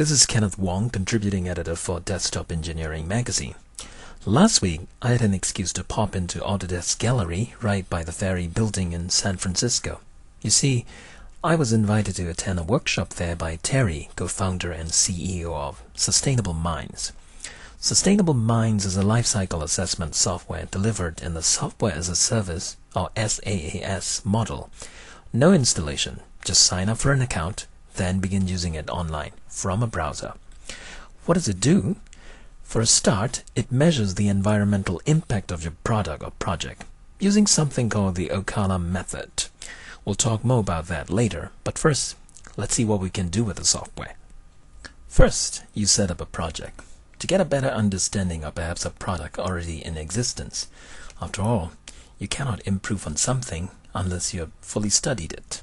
This is Kenneth Wong, contributing editor for Desktop Engineering magazine. Last week, I had an excuse to pop into Autodesk Gallery right by the Ferry building in San Francisco. You see, I was invited to attend a workshop there by Terry, co-founder and CEO of Sustainable Minds. Sustainable Minds is a lifecycle assessment software delivered in the Software as a Service or SaaS model. No installation, just sign up for an account, then begin using it online from a browser. What does it do? For a start, it measures the environmental impact of your product or project using something called the Ocala method. We'll talk more about that later, but first, let's see what we can do with the software. First, you set up a project to get a better understanding of perhaps a product already in existence. After all, you cannot improve on something unless you have fully studied it.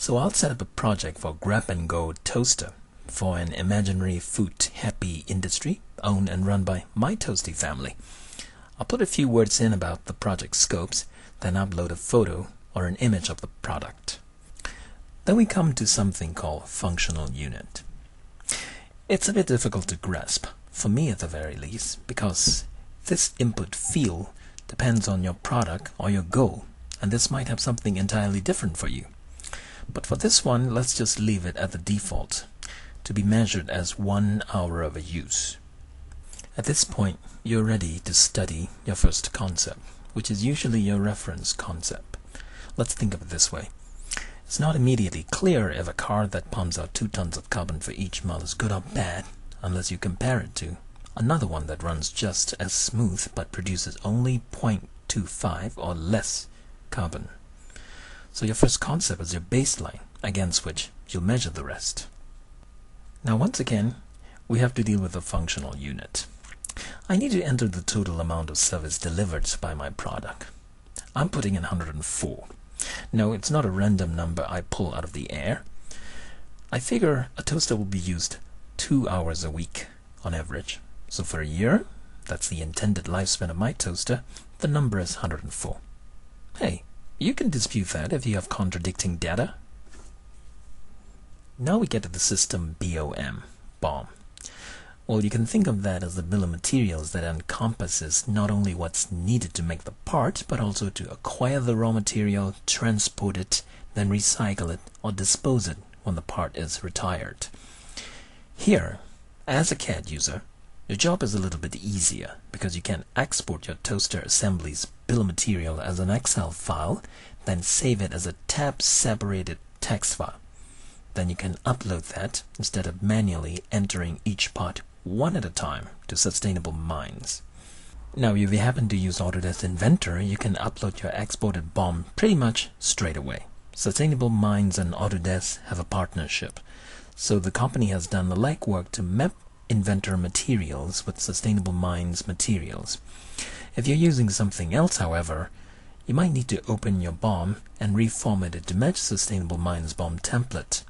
So I'll set up a project for grab and go toaster for an imaginary food happy industry owned and run by my toasty family. I'll put a few words in about the project scopes, then upload a photo or an image of the product. Then we come to something called functional unit. It's a bit difficult to grasp, for me at the very least, because this input field depends on your product or your goal, and this might have something entirely different for you. But for this one, let's just leave it at the default, to be measured as one hour of a use. At this point, you're ready to study your first concept, which is usually your reference concept. Let's think of it this way. It's not immediately clear if a car that pumps out 2 tons of carbon for each mile is good or bad, unless you compare it to another one that runs just as smooth but produces only 0.25 or less carbon. So your first concept is your baseline against which you'll measure the rest. Now once again, we have to deal with a functional unit. I need to enter the total amount of service delivered by my product. I'm putting in 104. No, it's not a random number I pull out of the air. I figure a toaster will be used two hours a week on average. So for a year, that's the intended lifespan of my toaster, the number is 104. You can dispute that if you have contradicting data. Now we get to the system BOM, BOM. Well, you can think of that as the bill of materials that encompasses not only what's needed to make the part, but also to acquire the raw material, transport it, then recycle it or dispose it when the part is retired. Here, as a CAD user, your job is a little bit easier because you can export your toaster assembly's bill of material as an Excel file, then save it as a tab separated text file. Then you can upload that instead of manually entering each part one at a time to Sustainable Minds. Now, if you happen to use Autodesk Inventor, you can upload your exported BOM pretty much straight away. Sustainable Minds and Autodesk have a partnership. So the company has done the legwork to map Inventor materials with Sustainable Minds materials. If you're using something else, however, you might need to open your BOM and reformat it to match Sustainable Minds BOM template,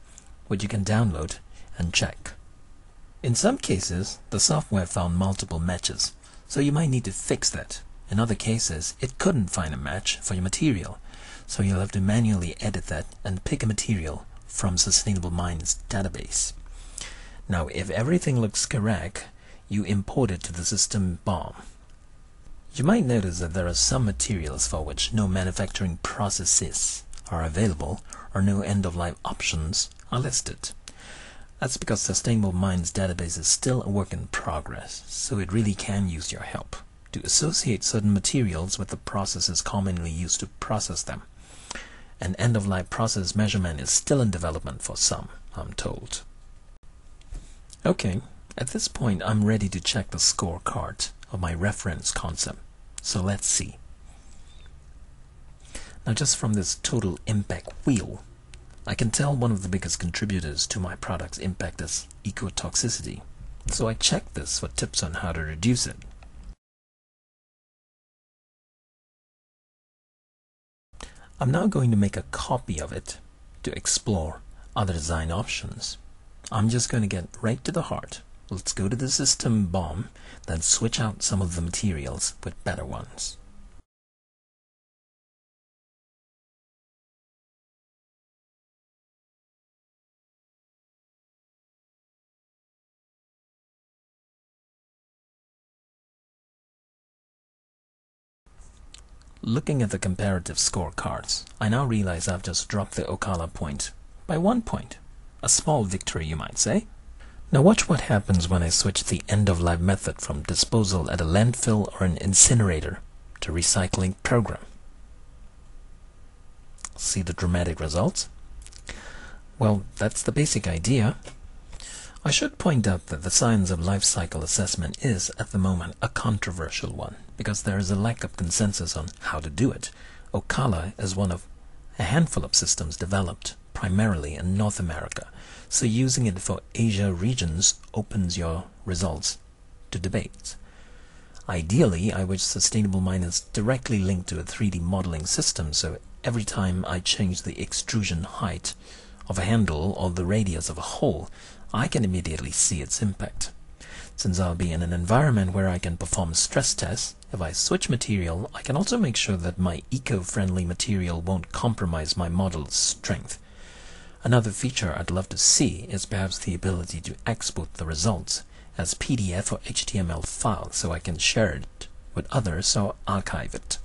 which you can download and check. In some cases, the software found multiple matches, so you might need to fix that. In other cases, it couldn't find a match for your material, so you'll have to manually edit that and pick a material from Sustainable Minds database. Now, if everything looks correct, you import it to the system BOM. You might notice that there are some materials for which no manufacturing processes are available or no end-of-life options are listed. That's because Sustainable Minds database is still a work in progress, so it really can use your help to associate certain materials with the processes commonly used to process them. An end-of-life process measurement is still in development for some, I'm told. Okay, at this point I'm ready to check the scorecard of my reference concept. So let's see. Now just from this total impact wheel, I can tell one of the biggest contributors to my product's impact is ecotoxicity. So I checked this for tips on how to reduce it. I'm now going to make a copy of it to explore other design options. I'm just going to get right to the heart. Let's go to the system BOM, then switch out some of the materials with better ones. Looking at the comparative scorecards, I now realize I've just dropped the Ocala point by one point. A small victory, you might say. Now watch what happens when I switch the end-of-life method from disposal at a landfill or an incinerator to recycling program. See the dramatic results? Well, that's the basic idea. I should point out that the science of life cycle assessment is, at the moment, a controversial one because there is a lack of consensus on how to do it. Ocala is one of a handful of systems developed primarily in North America, so using it for Asia regions opens your results to debates. Ideally, I wish Sustainable Minds is directly linked to a 3D modeling system, so every time I change the extrusion height of a handle or the radius of a hole, I can immediately see its impact. Since I'll be in an environment where I can perform stress tests, if I switch material, I can also make sure that my eco-friendly material won't compromise my model's strength. Another feature I'd love to see is perhaps the ability to export the results as PDF or HTML files so I can share it with others or archive it.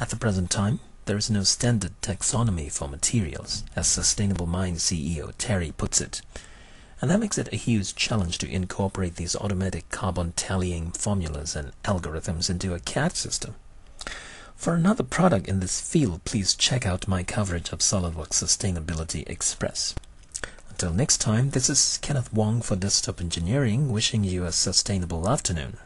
At the present time, there is no standard taxonomy for materials, as Sustainable Minds CEO Terry puts it. And that makes it a huge challenge to incorporate these automatic carbon tallying formulas and algorithms into a CAD system. For another product in this field, please check out my coverage of SOLIDWORKS Sustainability Express. Until next time, this is Kenneth Wong for Desktop Engineering, wishing you a sustainable afternoon.